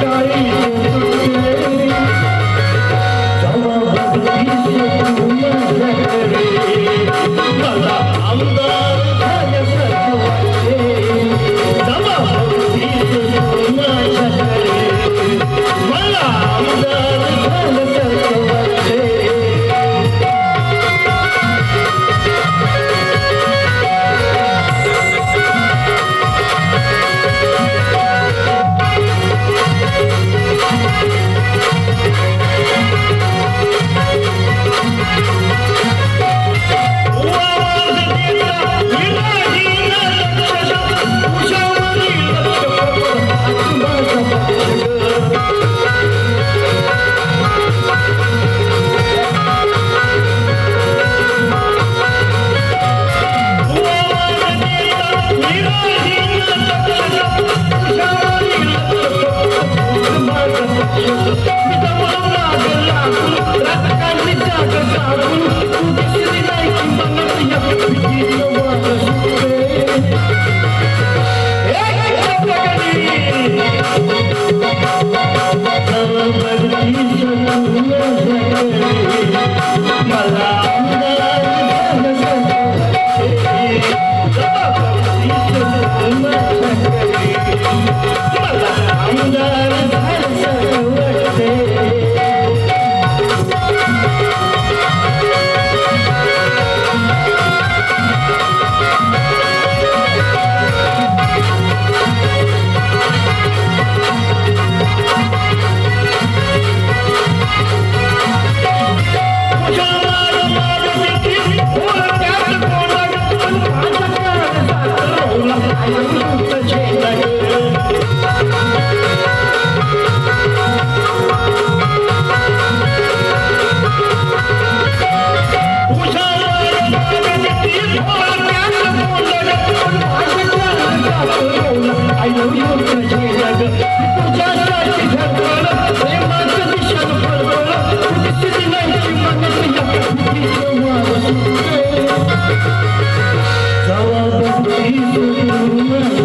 Daddy. Malala. Thank you.